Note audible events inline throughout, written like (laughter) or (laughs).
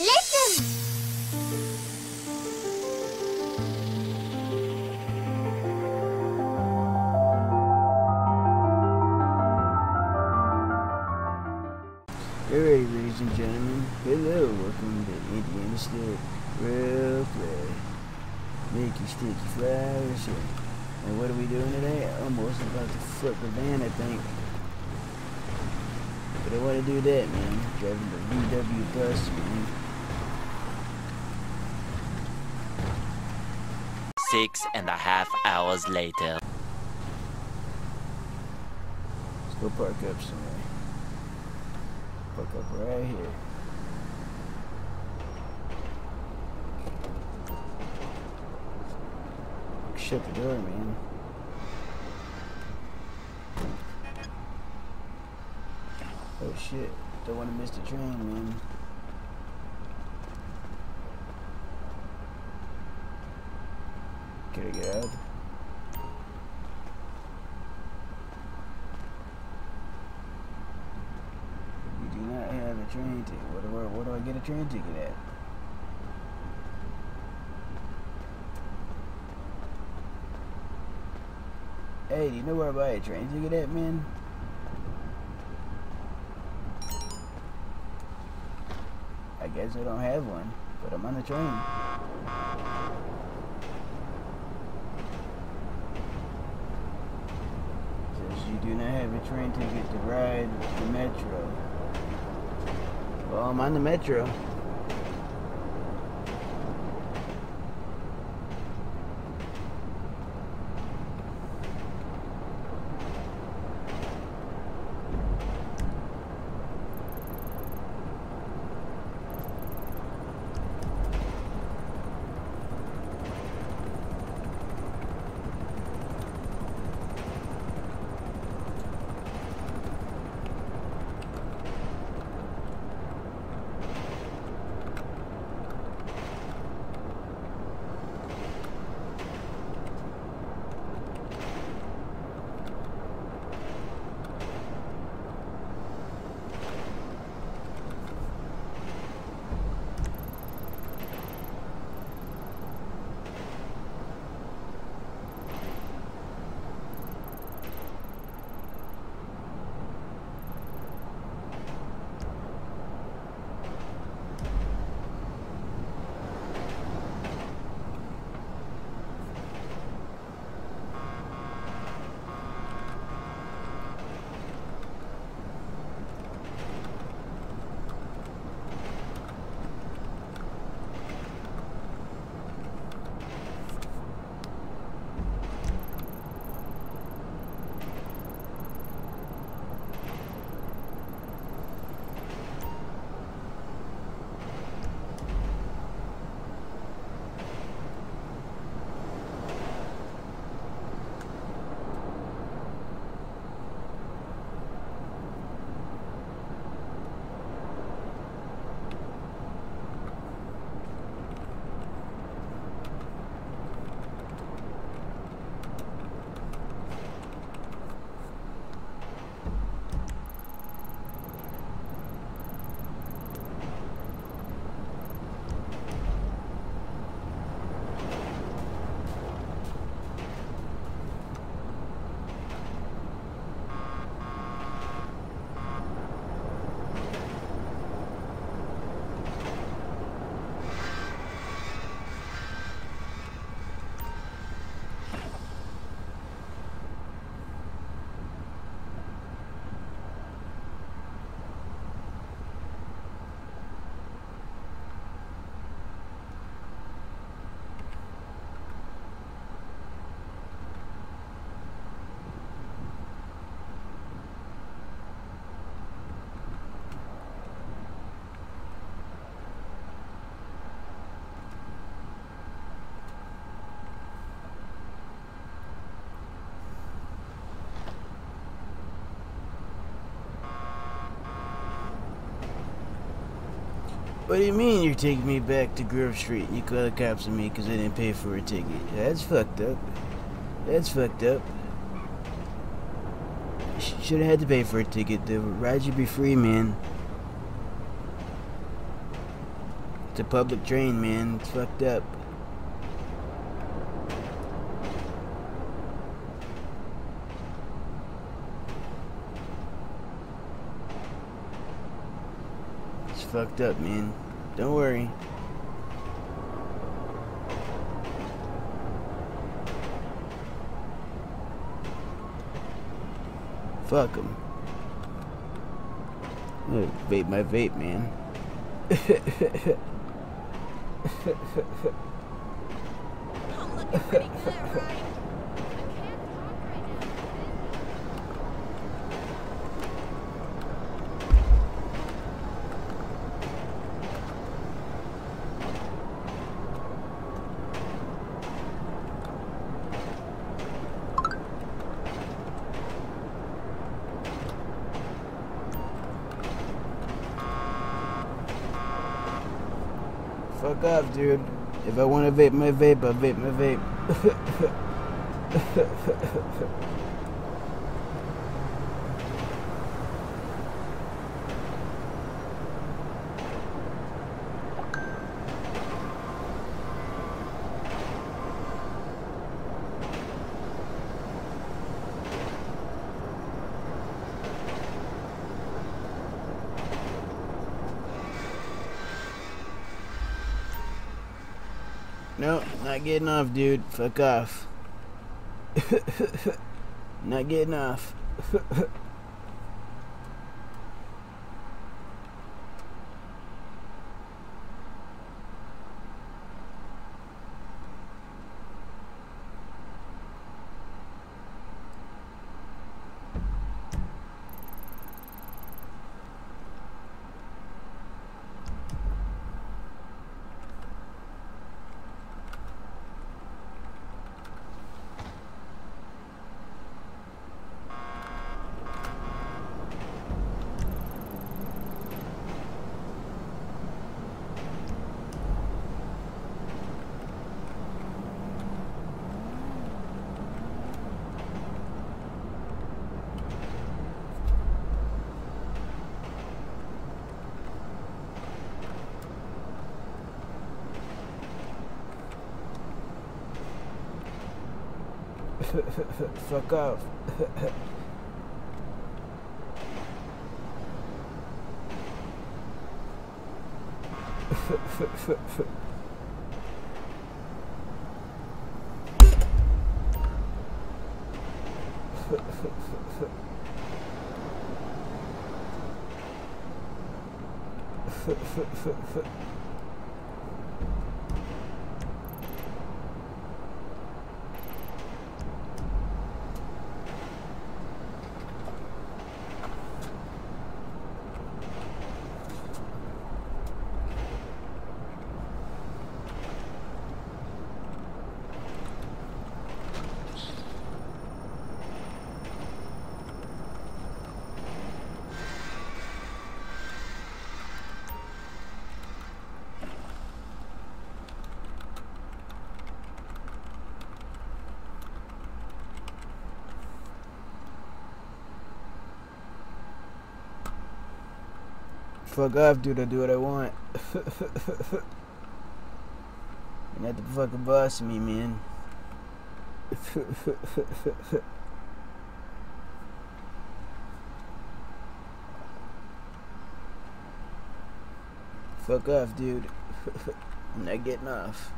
Listen! Alright, ladies and gentlemen, hello, welcome to Indiana State Role Play. Micky Sticky Flowers here. And what are we doing today? Almost about to flip the van, I think. But I want to do that, man. Driving the VW bus, man. Six and a half hours later. Let's go park up somewhere. Park up right here. Shut the door, man. Oh shit. Don't want to miss the train, man. Can I get out? You do not have a train ticket. Where do I, where do I get a train ticket at? Hey, do you know where I buy a train ticket at, man? I guess I don't have one, but I'm on the train. Says you do not have a train ticket to ride the metro. Well, I'm on the metro. What do you mean you're taking me back to Grove Street and you call the cops on me because I didn't pay for a ticket? That's fucked up. That's fucked up. Should have had to pay for a ticket. The ride should be free, man. It's a public train, man. It's fucked up. It's fucked up, man. Don't worry. Fuck them. Vape my vape, man. I'm looking pretty good, right? I can't talk right now. Dude. If I want to vape my vape, I vape my vape. (laughs) no, not getting off, dude. Fuck off. (laughs) not getting off. (laughs) Fuck off. (laughs) (laughs) (laughs) Fuck off, dude. I do what I want. You're not the fucking boss of me, man. Fuck off, dude. I'm not getting off.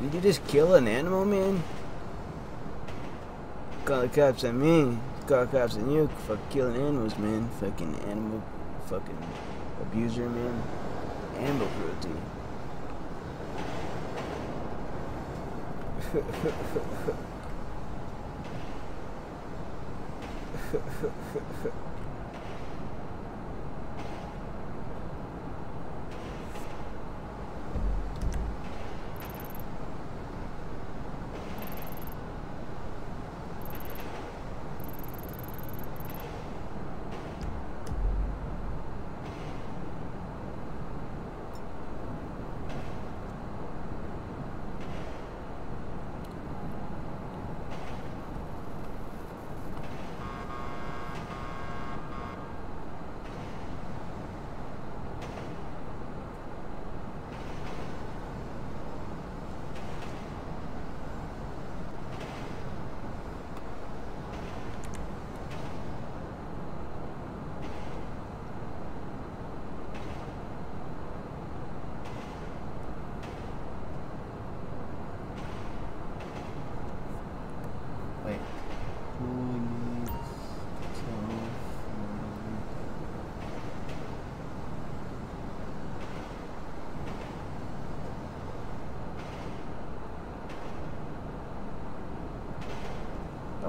Did (laughs) you just kill an animal, man? call the cops on me. Call the cops on you Fucking killing animals, man. Fucking animal, fucking abuser, man. Animal cruelty. (laughs)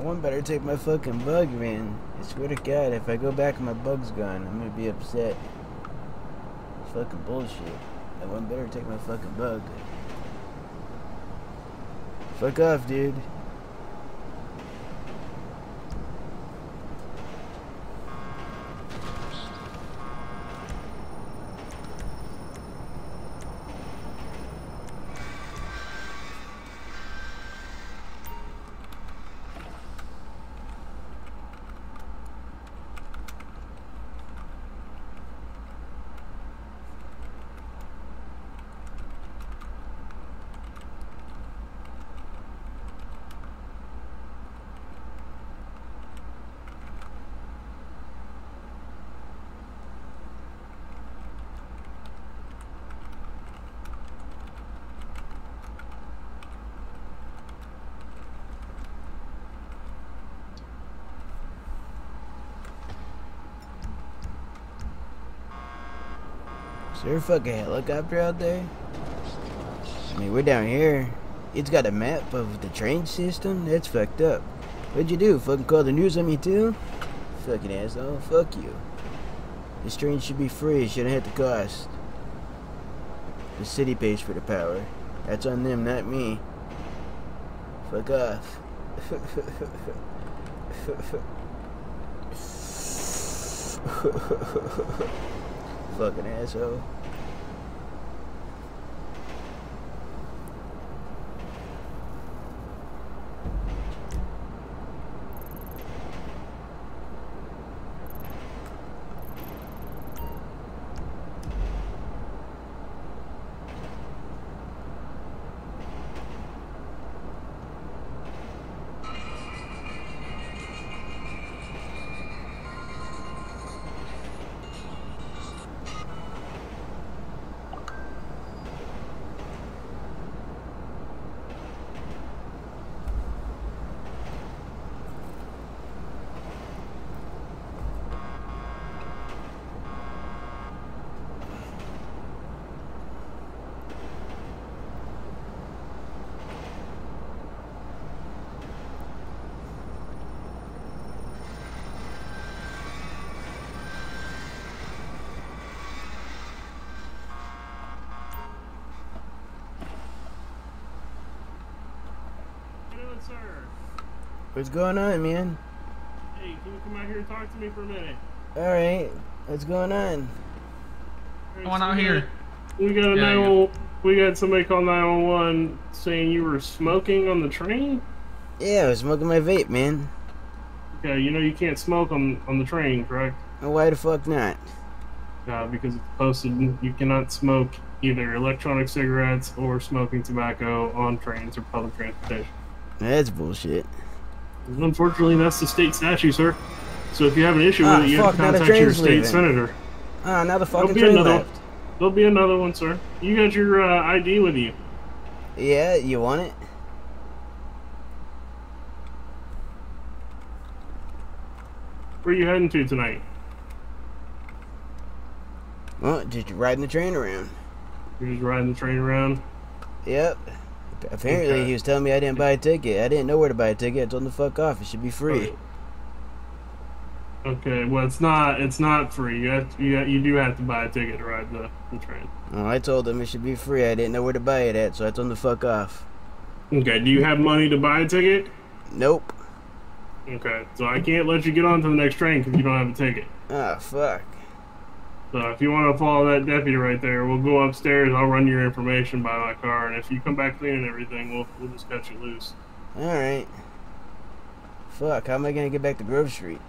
Want better take my fucking bug, man. I swear to God, if I go back and my bug's gone, I'm gonna be upset. Fucking bullshit. I want better take my fucking bug. Fuck off, dude. Is there a fucking helicopter out there? I mean, we're down here. It's got a map of the train system? That's fucked up. What'd you do? Fucking call the news on me too? Fucking asshole. Fuck you. This train should be free. It Shouldn't have to cost. The city pays for the power. That's on them, not me. Fuck off. (laughs) Fucking asshole. How sir? What's going on, man? Hey, can you come out here and talk to me for a minute? Alright. What's going on? Alright, Come on out we here. got- We got a Yeah, 911 we got somebody called 911 saying you were smoking on the train? Yeah, I was smoking my vape, man. Okay, you know you can't smoke on, on the train, correct? Why the fuck not? Uh, because it's posted you cannot smoke either electronic cigarettes or smoking tobacco on trains or public transportation. That's bullshit. Unfortunately, that's the state statute, sir. So if you have an issue Ah, with it, you have to contact your state leaving. senator. Ah, now the fucking be train another left. There'll be another one, sir. You got your uh, ID with you. Yeah, you want it? Where are you heading to tonight? Well, just riding the train around. You're just riding the train around. Yep. Apparently, Okay. he was telling me I didn't buy a ticket. I didn't know where to buy a ticket. I told him to fuck off. It should be free. Okay, well it's not it's not free. You have to, you, you do have to buy a ticket to ride the, the train. Well, I told him it should be free. I didn't know where to buy it at, so I told him to fuck off. Okay, do you have money to buy a ticket? Nope. Okay, so I can't let you get on to the next train because you don't have a ticket. Ah, fuck. So if you want to follow that deputy right there, we'll go upstairs. I'll run your information by my car, and if you come back clean and everything, we'll we'll just cut you loose. Alright. Fuck, how am I gonna get back to Grove Street?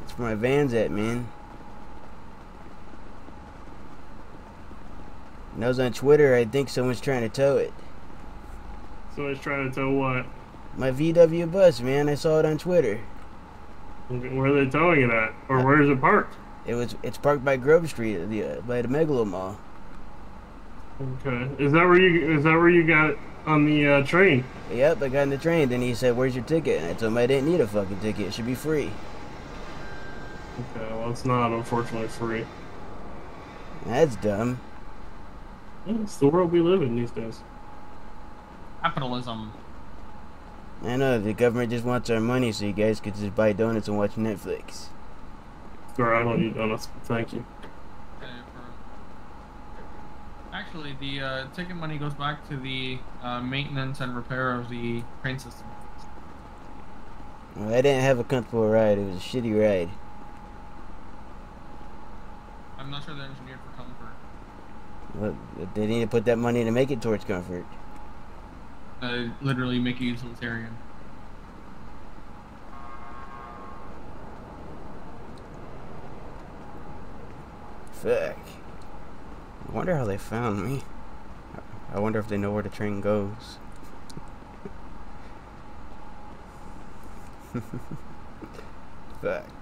That's where my van's at, man. And I was on Twitter, I think someone's trying to tow it. Somebody's trying to tow what? My VW bus, man, I saw it on Twitter. Where are they towing it at, or where is it parked? It was it's parked by Grove Street, the uh, by the Megalo Mall. Okay, is that where you is that where you got it on the uh, train? Yep, I got in the train. Then he said, "Where's your ticket?" And I told him I didn't need a fucking ticket. It should be free. Okay, well it's not unfortunately free. That's dumb. Yeah, It's the world we live in these days. Capitalism. I know the government just wants our money, so you guys could just buy donuts and watch Netflix. Sorry, I don't eat donuts. Thank you. Okay, for- Actually, the uh, ticket money goes back to the uh, maintenance and repair of the train system. Well, I didn't have a comfortable ride. It was a shitty ride. I'm not sure they're engineered for comfort. Well, they need to put that money to make it towards comfort. Uh, literally you utilitarian. Fuck. I wonder how they found me. I wonder if they know where the train goes. (laughs) Fuck.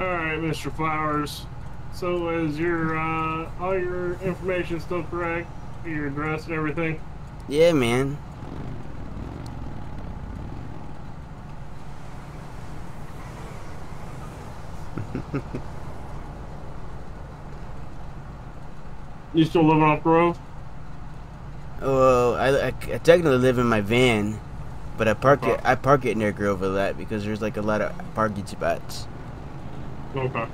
All right, Mr. Flowers. So is your uh, all your information still correct? Your address and everything? Yeah, man. (laughs) You still living off Grove? Well, I, I, I technically live in my van, but I park it. Oh. I park it near Grove a lot because there's like a lot of parking spots. Okay. (laughs)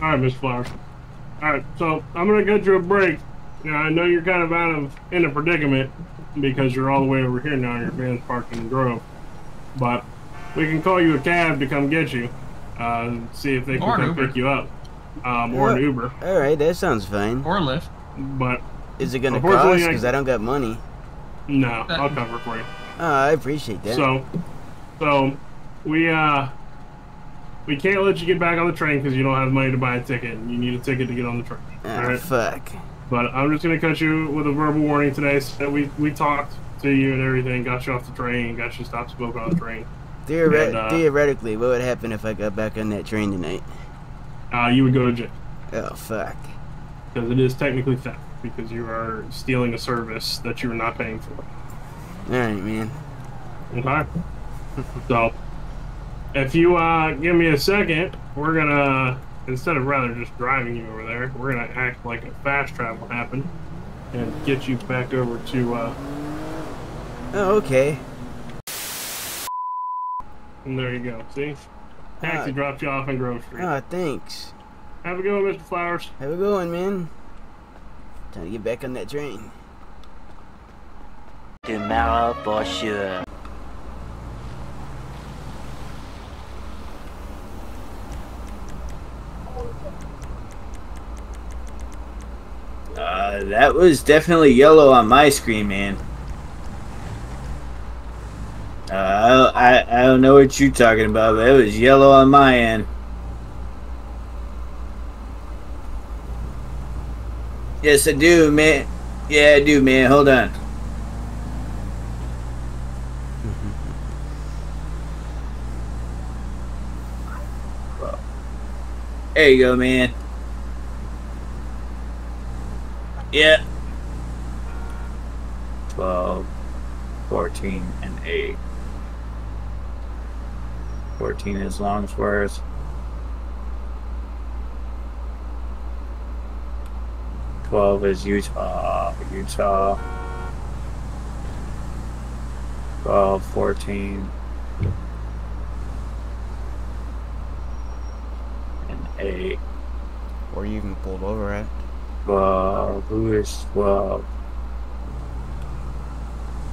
All right, Miss Flowers. All right, so I'm gonna get you a break. Now I know you're kind of out of in a predicament because you're all the way over here now. Your van's parked in the Grove, but we can call you a cab to come get you. Uh, see if they can Or come pick you up, um, or an Uber. All right, that sounds fine. Or Lyft. But Is it gonna cost? I- Because I don't got money. no, I'll cover for you. Oh, I appreciate that. So, so we uh we can't let you get back on the train because you don't have money to buy a ticket. You need a ticket to get on the train. Ah, all right. fuck. But I'm just gonna cut you with a verbal warning today. So that we we talked to you and everything, got you off the train, got you stopped smoking on the train. Theoret- And, uh, theoretically, what would happen if I got back on that train tonight? Uh, you would go to jail Oh, fuck. because it is technically theft because you are stealing a service that you are not paying for. All right, man. Okay. so, if you uh, give me a second, we're gonna instead of rather just driving you over there, we're gonna act like a fast travel happened and get you back over to. Uh, Oh, okay. And there you go. See, taxi Ah. dropped you off in Grove Street. Oh, thanks. Have a good one, Mr. Flowers. Have a good one, man. Time to get back on that train. Tomorrow for sure. Uh, that was definitely yellow on my screen, man. Uh, I, I, don't know what you're talking about, but it was yellow on my end. Yes, I do, man. Yeah, I do, man. Hold on. There you go, man. Yeah. 12, 14, and 8. 14 is Longsworth. Twelve is Utah, Utah. 12, 14, and 8. Or you even pulled over at. 12. Who is 12?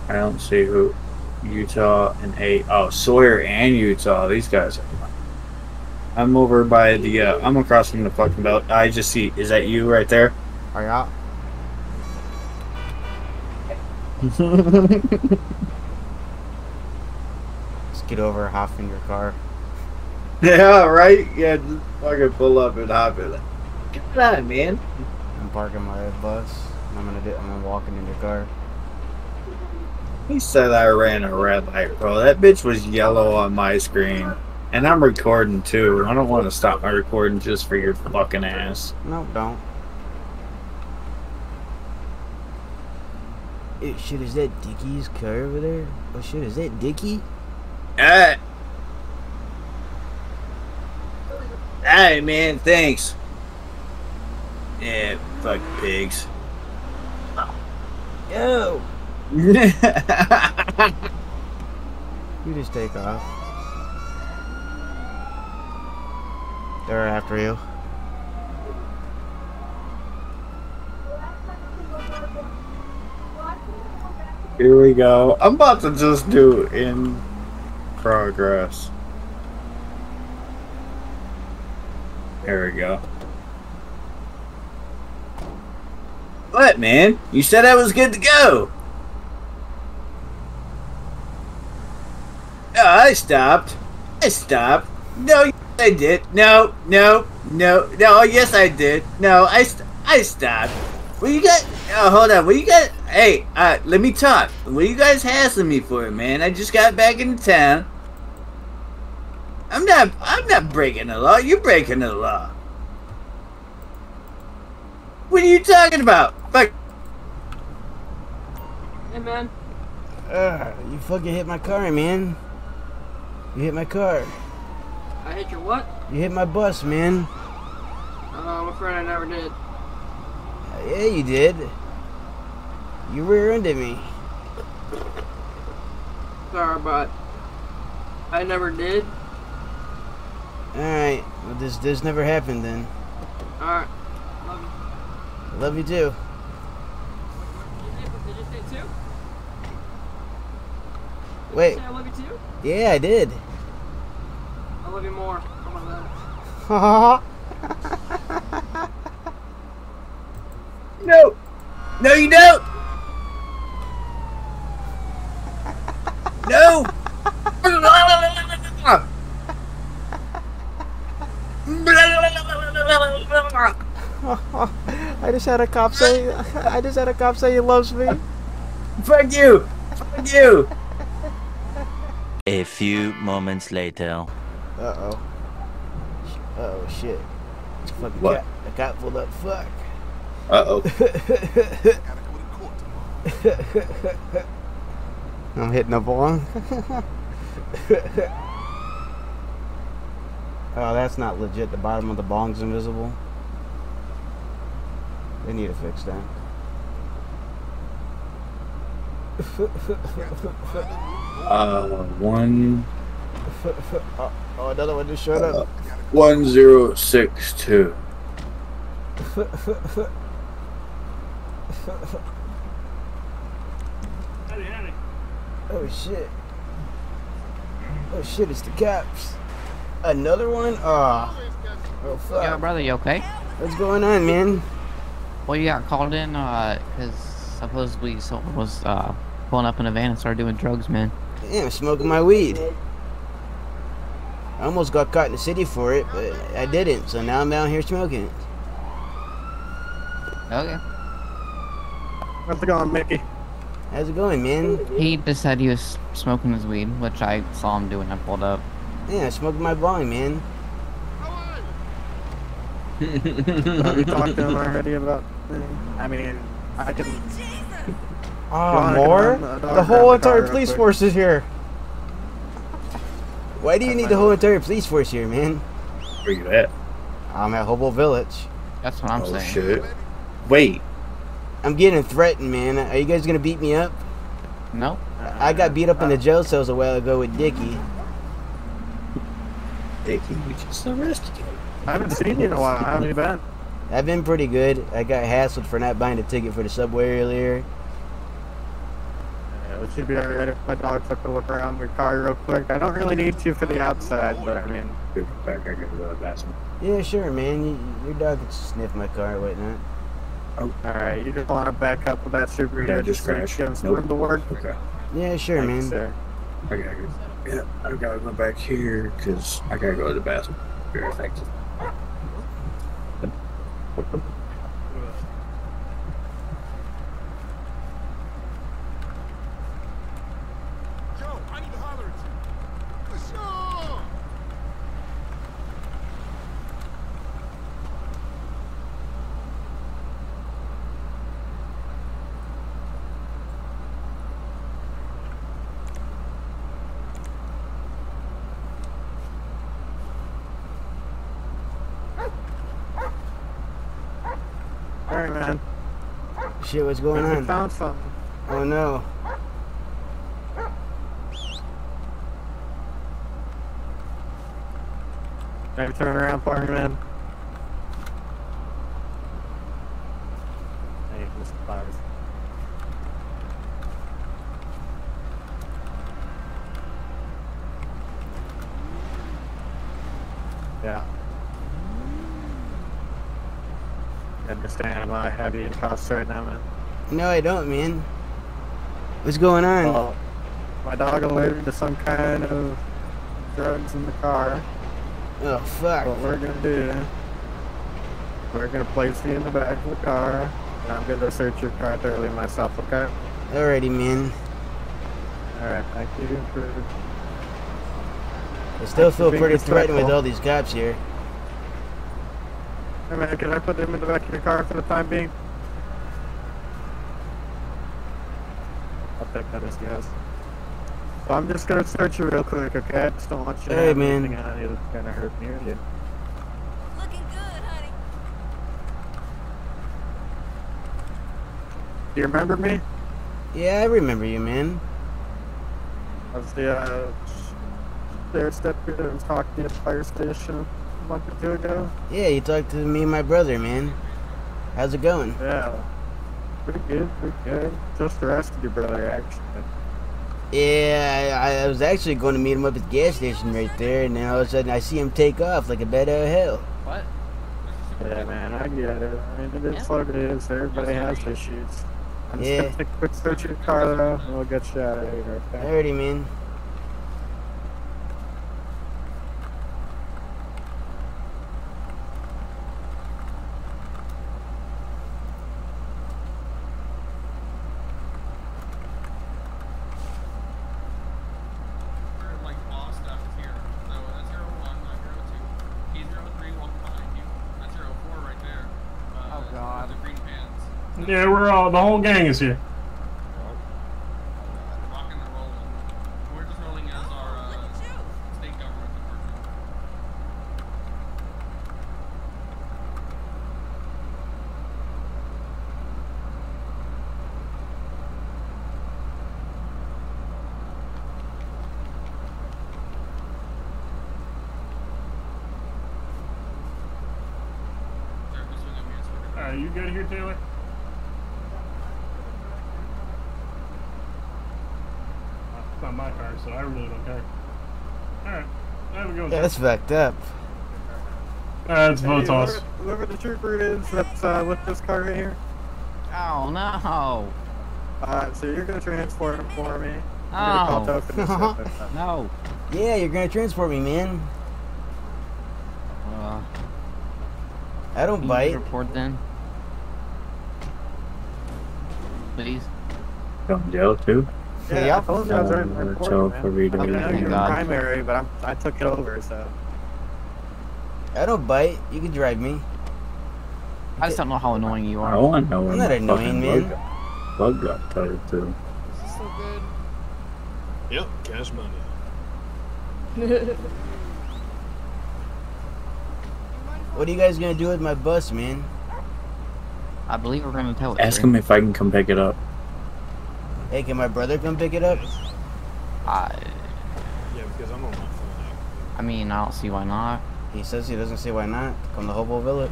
I don't see who. Utah and 8. Oh, Sawyer and Utah. These guys are. I'm over by the. Uh, I'm across from the fucking belt. I just see. Is that you right there? Are y'all? Let's get over, hop in your car. Yeah, right. Yeah, just fucking pull up and hop in. Come on, man. I'm parking my bus. I'm gonna do. I'm gonna walk in your car. He said I ran a red light, bro. That bitch was yellow on my screen. And I'm recording too. I don't want to stop my recording just for your fucking ass. No, don't. Eh, shit, is that Dicky's car over there? Oh shit, is that Dicky? Alright. Hey man. Thanks. Yeah, fuck pigs. Yo! (laughs) You just take off. They're after you. Here we go. I'm about to just do in progress. There we go. What, man? You said I was good to go. No, I stopped. I stopped. No, I did. No, no, no, no. Yes, I did. No, I, st- I stopped. What you got? Oh, hold on. What you got? Hey, uh, let me talk. What you guys hassling me for, man? I just got back into town. I'm not. I'm not breaking the law. You're breaking the law. What are you talking about? Fuck. Hey man, Uh, you fucking hit my car, man. You hit my car. I hit your what? You hit my bus, man. Uh, I'm afraid I never did. Yeah, you did. You rear-ended me. Sorry, but I never did. Alright, well this this never happened then. Alright. Love you. I love you too. Did did you say two? Wait, yeah, I did. I love you more. How about that? No. No, you don't. No. (laughs) I just had a cop say (laughs) I just had a cop say he loves me. Fuck you. Fuck you. A few moments later. Uh oh. Oh shit. Fucking What? Cop, a cop pulled up. Fuck. Uh oh. (laughs) I'm hitting a bong. (laughs) oh, that's not legit. The bottom of the bong's invisible. They need to fix that. Uh, one oh, oh, another one just showed up. one zero six two. Howdy, howdy. Oh shit. Oh shit, it's the caps. Another one? Ah. Oh fuck. Yo, brother, you okay? What's going on, man? Well, you got called in, uh, because supposedly someone was, uh, pulling up in a van and started doing drugs, man. Yeah, I'm smoking my weed. I almost got caught in the city for it, but I didn't, so now I'm down here smoking it. Okay. How's it going, Micky? How's it going, man? He just said he was smoking his weed, which I saw him do when I pulled up. Yeah, I'm smoking my bong, man. Have you talked to him already about? I mean, I can. Oh, ah, Wanna more? come on, The whole entire police force is here. Why do you need the whole entire police force here, man? Where you at? I'm at Hobo Village. That's what I'm oh saying. shit. Wait. I'm getting threatened, man. Are you guys gonna beat me up? Nope. I got beat up in the jail cells a while ago with Dicky. Dicky, we just arrested you. I haven't seen you in a while. How have you been? I've been pretty good. I got hassled for not buying a ticket for the subway earlier. It should be alright if my dog took a look around your car real quick. I don't really need to for the outside, but I mean, Back, I gotta go to the bathroom. Yeah, sure, man. You, your dog can sniff my car and whatnot. Oh. alright, you just want to back up with that super Yeah, yeah, just just so you crash. can some Nope. room to. Okay. Yeah, sure, Thank you, man. sir. I gotta go. Yeah, I gotta go back here because I gotta go to the bathroom. Very effective. Joe, I need to holler at you. Joe! Alright, man. Shit, what's going I on? found something. Oh no. Maybe turn around for me, man. Hey, Mr. Flowers. Yeah. I understand why I have you in right now, man. No, I don't, man. What's going on? Well, my dog alerted to some kind of drugs in the car. Oh, fuck. What we're gonna do, we're gonna place you in the back of the car, and I'm gonna search your car thoroughly myself, okay? Alrighty, man. Alright, thank you for... I still feel pretty threatened with all these cops here. Hey man, can I put them in the back of your car for the time being? I'll take that as yes. So I'm just gonna search you real quick, okay? I just don't want you to Hey, have man. anything on you that's gonna hurt me or you. Looking good, honey. Do you remember me? Yeah, I remember you, man. I was the uh, stair stepper that was talking to at the fire station a month or two ago. Yeah, you talked to me and my brother, man. How's it going? Yeah. Pretty good, pretty good. Just arrested your brother, actually. Yeah, I, I was actually going to meet him up at the gas station right there, and then all of a sudden I see him take off like a bat out of hell. What? Yeah, man, I get it. I mean, it is what it is. Everybody has issues. I'm just (laughs) gonna take a quick search of your car, though, and we'll get you out of here, okay? Alrighty, man. We're like boss stuff is here. So that's zero one, not zero two. P zero three, walking behind you. That's zero four right there. Uh, Oh, God. The green pants. Yeah, we're all the whole gang is here. Rocking and rolling. We're just rolling as our uh, Look at you. state government department. Sir, this will give me a sort of- All right, you good here, Taylor? It's not my car, so I really don't care. All right, have a good one. Yeah, that's fucked up. Uh, That's Hey, Votos. whoever, whoever the trooper is that's uh, with this car right here. Oh no. Uh, so you're gonna transport him for me. I'm gonna Oh. call token and stuff. (laughs) No. Yeah, you're gonna transport me, man. Uh, I don't can you bite. report then. Please. Come jail too. Yeah, Yeah. I told you I was right in the tell report, for reading I mean, I know you're God. primary, but I'm, I took it over, so. I don't bite. You can drive me. I just don't know how annoying you are. I are. want to know I'm not annoying, fucking man. bug got, bug got tied to. Yep, cash money. (laughs) What are you guys gonna do with my bus, man? I believe we're gonna tell it. Ask sir. him if I can come pick it up. Hey, can my brother come pick it up? I, Yeah, because I'm on my phone. I mean, I don't see why not. He says he doesn't see why not. Come to Hobo Village.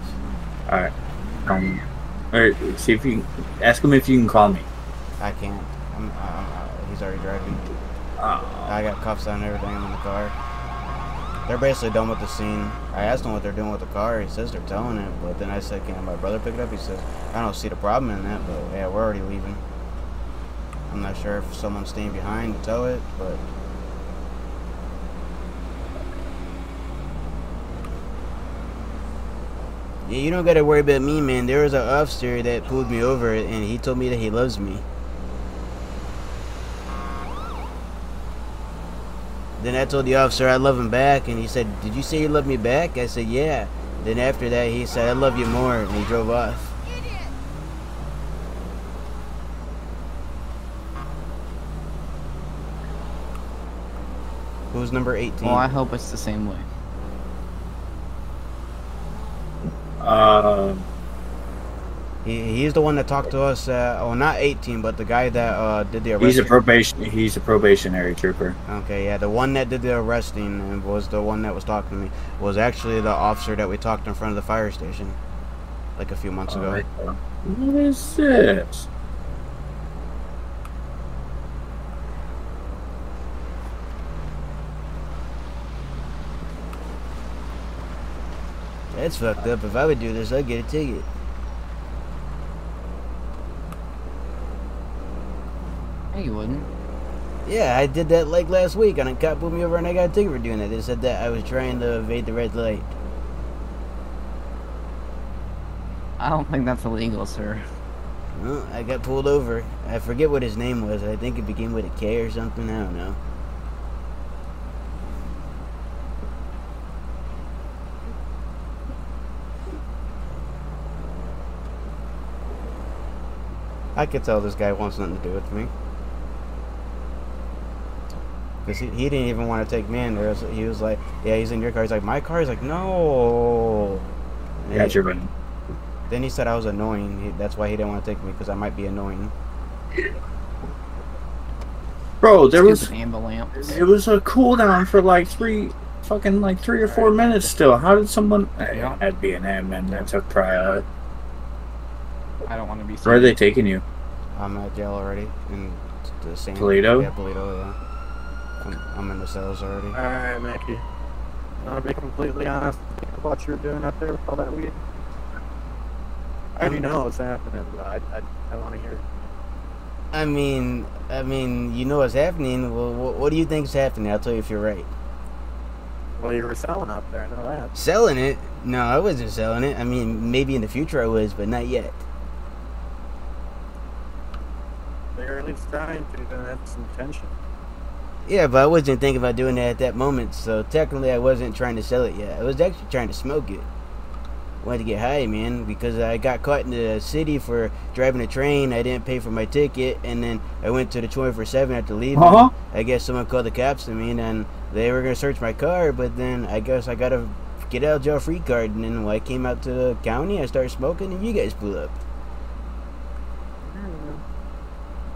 All right. Um. All right. See if you can, ask him if you can call me. I can't. I'm, uh, He's already driving. Oh. I got cuffs on everything in the car. They're basically done with the scene. I asked him what they're doing with the car. He says they're towing it, but then I said, "Can my brother pick it up?" He says, "I don't see the problem in that, but yeah, we're already leaving." I'm not sure if someone's staying behind to tow it, but yeah, you don't gotta worry about me, man. There was an officer that pulled me over, and he told me that he loves me. Then I told the officer I love him back, and he said, "Did you say you love me back?" I said, "Yeah." Then after that, he said, "I love you more," and he drove off. Who's number 18? Well, I hope it's the same way. Um, He, he's the one that talked to us. Uh, oh, not 18, but the guy that uh, did the arresting. he's a probation. He's a probationary trooper. Okay, yeah, the one that did the arresting and was the one that was talking to me was actually the officer that we talked in front of the fire station, like a few months ago. Alright. What is this? That's fucked up. If I would do this, I'd get a ticket. No, you wouldn't. Yeah, I did that like last week, and a cop pulled me over, and I got a ticket for doing that. They said that I was trying to evade the red light. I don't think that's illegal, sir. Well, I got pulled over. I forget what his name was. I think it began with a K or something. I don't know. I could tell this guy wants nothing to do with me. Because he, he didn't even want to take me in there. So He was like, yeah, he's in your car. He's like, my car? He's like, no. And Yeah, he- you're then he said I was annoying. He, that's why he didn't want to take me because I might be annoying. Bro, there was Stupid ambulance. it was a cooldown for like three, fucking like three or four minutes still. How did someone? Hey, Yeah. That'd be an admin that took prior. I don't want to be. Where are they taking you? I'm at jail already in the same Toledo? Yeah, Toledo. Yeah. I'm, I'm in the cells already. Alright, Micky. I'll be completely honest with what you're doing up there with all that weed. I already know what's happening, but I, I, I want to hear it. I mean, I mean, you know what's happening. Well, what, what do you think's happening? I'll tell you if you're right. Well, you were selling up there, I know that. Selling it? No, I wasn't selling it. I mean, maybe in the future I was, but not yet. They're at least trying to, then that's intention. Yeah, but I wasn't thinking about doing that at that moment. So technically, I wasn't trying to sell it yet. I was actually trying to smoke it. Wanted to get high, man, because I got caught in the city for driving a train. I didn't pay for my ticket, and then I went to the 24/7 after leaving. Uh-huh. I guess someone called the cops on me, and they were gonna search my car. But then I guess I got a get out of jail free card, and then when I came out to the county, I started smoking, and you guys blew up.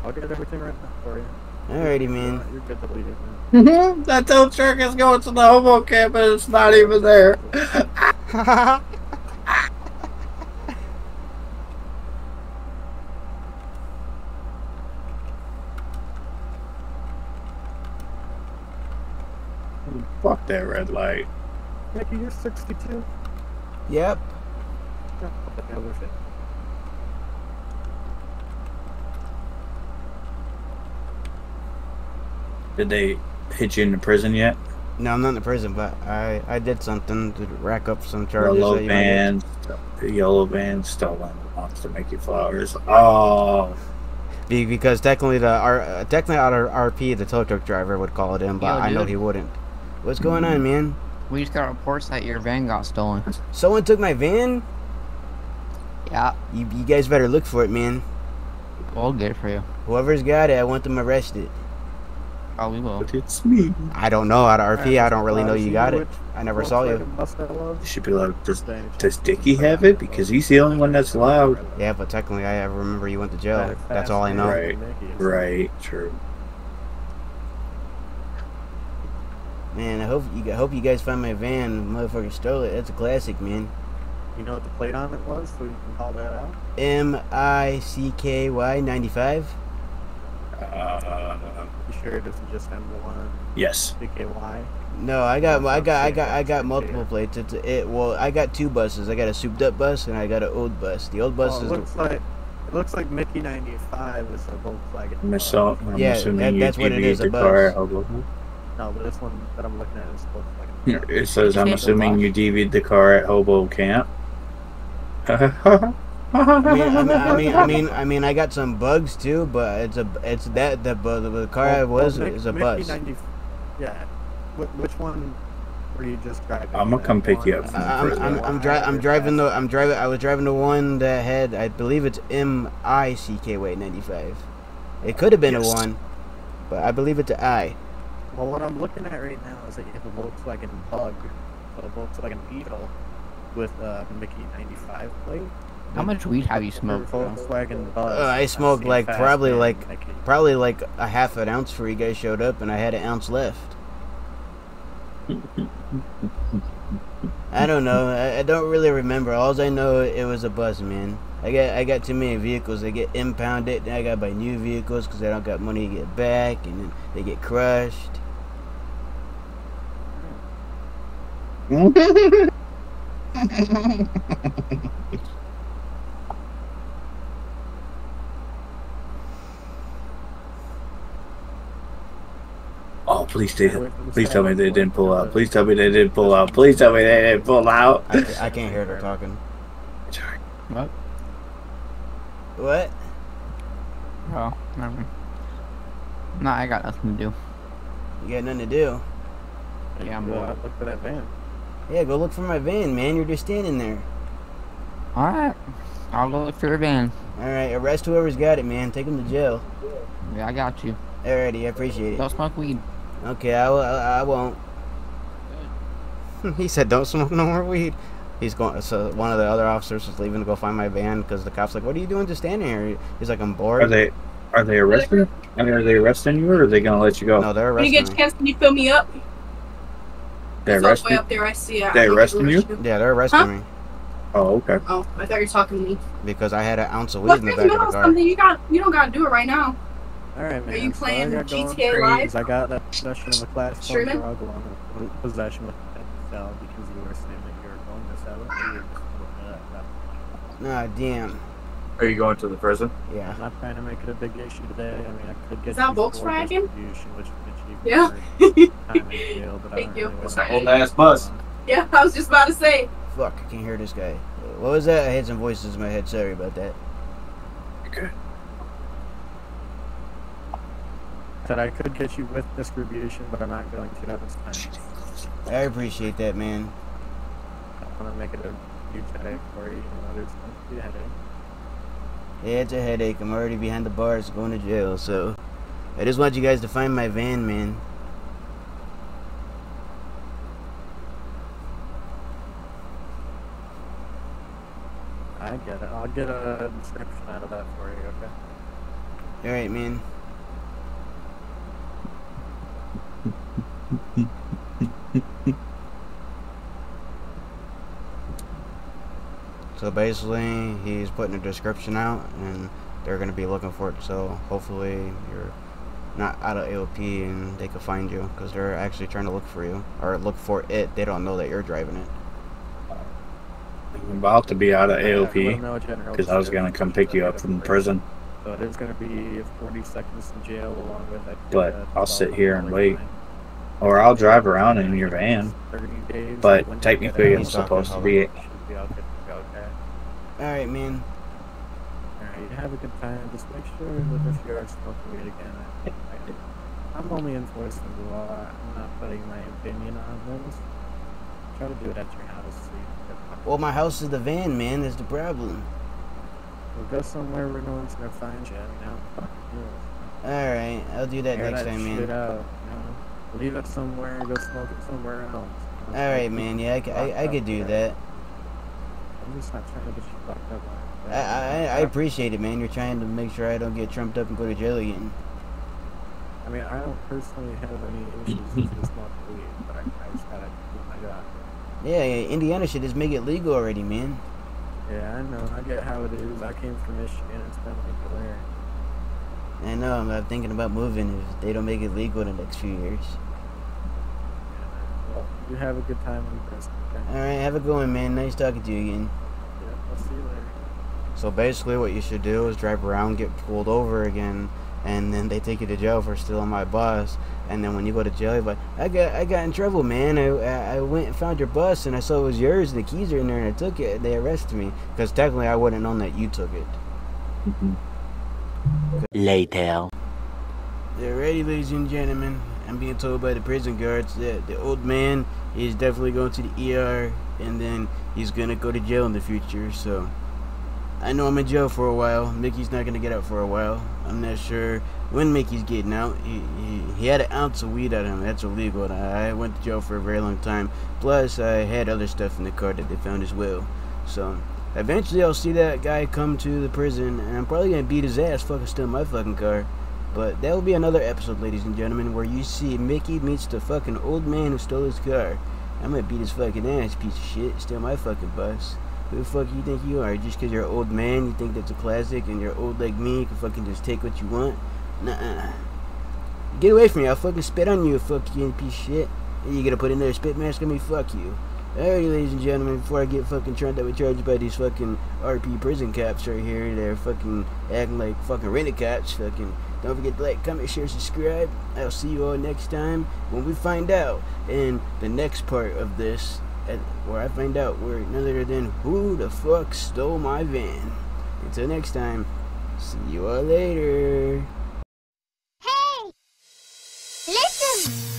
I'll get everything right now for you. Alrighty, man. You're good to leave man. Mm-hmm. that tow truck is going to the hobo camp and it's not even there. (laughs) Fuck that red light. Micky, you're 62? Yep. Yeah, what the hell is it? Did they hit you into prison yet? No, I'm not in the prison, but I I did something to rack up some charges. Yellow that you might yellow van stolen. Wants to make you flowers. Oh, Be, because technically the R, uh, technically out of RP the tow truck driver would call it in, but Yo, I know he wouldn't. What's going on, man? We just got reports that your van got stolen. Someone took my van. Yeah, You, you guys better look for it, man. we'll get it for you. Whoever's got it, I want them arrested. Oh, we will. but it's me. I don't know out of RP. I Alright, don't really know you got it. I never saw you. Volkswagen bus that was? You should be like, does, Stay. does Dicky have it? Because he's the only one that's allowed. Yeah, but technically I remember you went to jail. Better That's all I know. Right. Right, true. Man, I hope you I hope you guys find my van. Motherfucker stole it. That's a classic, man. You know what the plate on it was, so you can call that out? M I C K Y ninety five. Uh, You sure it isn't just M1 yes. DKY? No, I got, I got, I got, I got multiple plates. It's it. Well, I got two buses. I got a souped-up bus and I got an old bus. The old bus Oh, it is. looks like it looks like Micky 95 is a Volkswagen. I'm, bus. assu- I'm Yeah, assuming that- that's what it a the car bus. No, but this one that I'm looking at is Volkswagen. It says, I'm assuming you DV'd the car at Hobo Camp. (laughs) (laughs) I mean, I mean, I mean, I mean, I mean, I got some bugs too, but it's a, it's that the bu- the car I Oh, was Mick- is a Micky bus. yeah. Wh- which one were you just driving? I'ma come pick you up I- I'm, I'm, I'm, dri- I'm driving the, I'm driving, I was driving the one that had, I believe it's M I C K Y 95. It could have been Yes. a one, but I believe it's an I. Well, what I'm looking at right now is that you have a Volkswagen Bug, a Volkswagen Beetle, with a Micky 95 plate. How much weed have you smoked? bro? Volkswagen Buzz. Uh, I smoked like probably Man like probably like a half an ounce before you guys showed up, and I had an ounce left. I don't know. I, I don't really remember. All I know it was a bus, man. I got I got too many vehicles. They get impounded. Then I got to buy new vehicles because I don't got money to get back, and then they get crushed. (laughs) (laughs) Oh, please, tell, Wait for the please tell me they didn't pull out. Please tell me they didn't pull out. Please tell me they didn't pull out. I, I can't hear her talking. Sorry. What? What? Oh, never. Nah, I got nothing to do. You got nothing to do? Yeah, I'm Go bored. out, Look for that van. Yeah, go look for my van, man. You're just standing there. Alright. I'll go look for your van. All right, arrest whoever's got it, man. Take them to jail. Yeah, I got you. Alrighty, I appreciate it. Don't smoke weed. Okay, I, will- I, I won't. he said, "Don't smoke no more weed." He's going. So one of the other officers was leaving to go find my van because the cops like, "What are you doing just standing here?" He's like, "I'm bored." Are they are they arresting? I mean, are they arresting you or are they gonna let you go? No, they're When you arresting get a chance, can you fill me up? they It's all the way arresting? up there. I see. I- They I need to arresting arrest you? Yeah, they're arresting Huh? me Oh, okay. Oh, I thought you were talking to me. because I had an ounce of weed Let's in the make back you of the car. something. You got. You don't got to do it right now. All right, man. you playing I got GTA Live? I got that possession of a class four Streaming? drug along with possession with intent sell because you were saying that you were going to sell it. Or you were just looking at that. Nah, damn. Are you going to the prison? Yeah. I'm not trying to make it a big issue today. I mean, I could get Is that you for Volkswagen? which you Yeah. for (laughs) time in jail, but Thank you. really It's wanna- old ass bus. Uh, yeah, I was just about to say. Fuck, I can't hear this guy. What was that? I had some voices in my head. Sorry about that. Okay. Said I could get you with distribution, but I'm not going to at this time. I appreciate that, man. I want to make it a huge headache for you. You know, there's going to be a headache. Yeah, it's a headache. I'm already behind the bars, going to jail. So, I just want you guys to find my van, man. I get it. I'll get a description out of that for you, okay? All right, man. So basically, he's putting a description out, and they're gonna be looking for it. So hopefully, you're not out of AOP, and they can find you because they're actually trying to look for you or look for it. They don't know that you're driving it. I'm about to be out of Yeah, let them AOP know General because I was gonna come pick you up from prison, So there's going to be 40 seconds in jail along with that. but I'll sit here and wait, fine. or I'll drive around in your van. But when you technically, get I'm out, He's talking supposed to about- be. should be all good to go, okay? All right, man. Alright, you have a good time. Just make sure that if you are smoking weed again, I, I, I'm only enforcing the law. I'm not putting my opinion on this. Try to do it at your house. So you Well, my house is the van, man. That's the problem. We'll go somewhere where no one's gonna find you. You know. All right, I'll do that Air next that time, man. out. You know, leave it somewhere. Go smoke it somewhere else. All right, man. Yeah, I I could do that. I'm just not trying to get you fucked up. I, I, I appreciate it, man. You're trying to make sure I don't get trumped up and go to jail again. I mean, I don't personally have any issues with this smoke weed, but I, I just gotta do my job. Yeah, yeah, Indiana should just make it legal already, man. Yeah, I know. I get how it is. I came from Michigan. It's been legal there. I know, I'm, I'm thinking about moving if they don't make it legal in the next few years. Well, you have a good time in prison. Okay? Alright, have a good one, man. Nice talking to you again. Yep, I'll see you later. So basically, what you should do is drive around, get pulled over again, and then they take you to jail for stealing my bus. And then when you go to jail, you're like, I got, I got in trouble, man. I, I, I went and found your bus, and I saw it was yours. And the keys are in there, and I took it. They arrested me because technically, I wouldn't known that you took it. Later. Alrighty, ladies and gentlemen, I'm being told by the prison guards that the old man is definitely going to the ER, and then he's gonna go to jail in the future. So. I know I'm in jail for a while. Micky's not gonna get out for a while. I'm not sure when Micky's getting out. He, he, he had an ounce of weed on him. That's illegal. And I went to jail for a very long time. Plus, I had other stuff in the car that they found as well. So, eventually, I'll see that guy come to the prison, and I'm probably gonna beat his ass, fucking steal my fucking car. But that will be another episode, ladies and gentlemen, where you see Micky meets the fucking old man who stole his car. I'm gonna beat his fucking ass, piece of shit. Steal my fucking bus. Who the fuck you think you are? Just because you're an old man, you think that's a classic, and you're old like me, you can fucking just take what you want? Nuh-uh. Get away from me, I'll fucking spit on you, fucking piece of shit. You gonna put another spit mask on me? Fuck you. Alright, ladies and gentlemen, before I get fucking turned up with charged by these fucking RP prison cops right here, they're fucking acting like fucking rented cops, fucking don't forget to like, comment, share, subscribe. I'll see you all next time when we find out in the next part of this, uh, where I find out where none other than who the fuck stole my van. Until next time, see you all later. Hey! Listen!